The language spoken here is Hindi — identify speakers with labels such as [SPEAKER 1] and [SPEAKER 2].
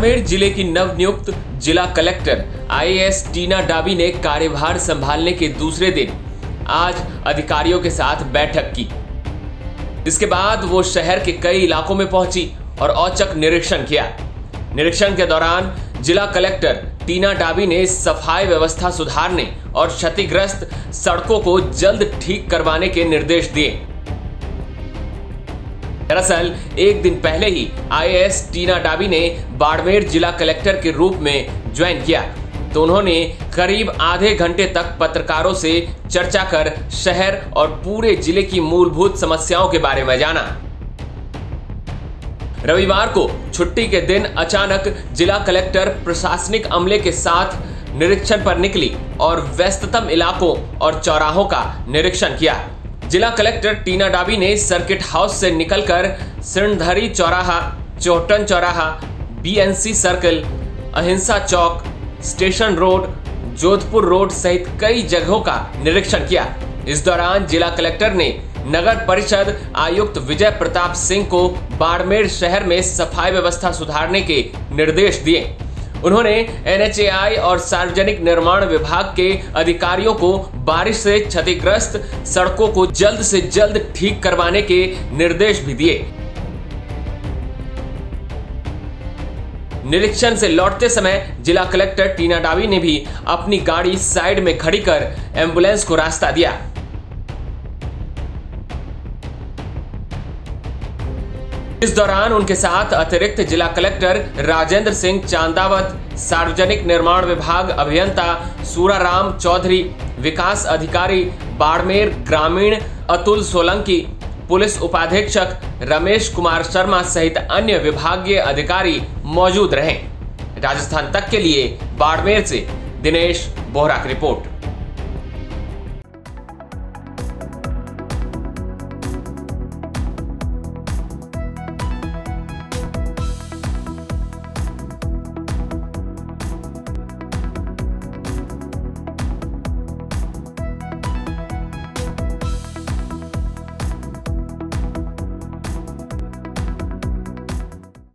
[SPEAKER 1] बाड़मेर ज़िले की नवनियुक्त जिला कलेक्टर आईएएस टीना डाबी ने कार्यभार संभालने के दूसरे दिन आज अधिकारियों के साथ बैठक की। इसके बाद वो शहर के कई इलाकों में पहुँची और औचक निरीक्षण किया। निरीक्षण के दौरान जिला कलेक्टर टीना डाबी ने सफ़ाई व्यवस्था सुधारने और क्षतिग्रस्त सड़कों को जल्द ठीक करवाने के निर्देश दिए। दरअसल, एक दिन पहले ही आईएएस टीना डाबी ने बाड़मेर जिला कलेक्टर के रूप में ज्वाइन किया। तो उन्होंने करीब आधे घंटे तक पत्रकारों से चर्चा कर शहर और पूरे ज़िले की मूलभूत समस्याओं के बारे में जाना। रविवार को छुट्टी के दिन अचानक जिला कलेक्टर प्रशासनिक अमले के साथ निरीक्षण पर निकली और व्यस्ततम इलाकों और चौराहों का निरीक्षण किया। जिला कलेक्टर टीना डाबी ने सर्किट हाउस से निकलकर सिरणधरी चौराहा, चौटन चौराहा, BNC circle, Ahimsa Chowk, station road, Jodhpur road सहित कई जगहों का निरीक्षण किया। इस दौरान जिला कलेक्टर ने नगर परिषद आयुक्त विजय प्रताप सिंह को बाड़मेर शहर में सफ़ाई व्यवस्था सुधारने के निर्देश दिए। उन्होंने एनएचएआई और सार्वजनिक निर्माण विभाग के अधिकारियों को बारिश से क्षतिग्रस्त सड़कों को जल्द से जल्द ठीक करवाने के निर्देश भी दिए। निरीक्षण से लौटते समय जिला कलेक्टर टीना डावी ने भी अपनी गाड़ी साइड में खड़ी कर एंबुलेंस को रास्ता दिया। इस दौरान उनके साथ अतिरिक्त जिला कलेक्टर राजेंद्र सिंह चांदावत, सार्वजनिक निर्माण विभाग अभियंता सूराराम चौधरी, विकास अधिकारी बाड़मेर ग्रामीण अतुल सोलंकी, पुलिस उपाधीक्षक रमेश कुमार शर्मा सहित अन्य विभागीय अधिकारी मौजूद रहे। राजस्थान तक के लिए बाड़मेर से दिनेश बोहरा की रिपोर्ट।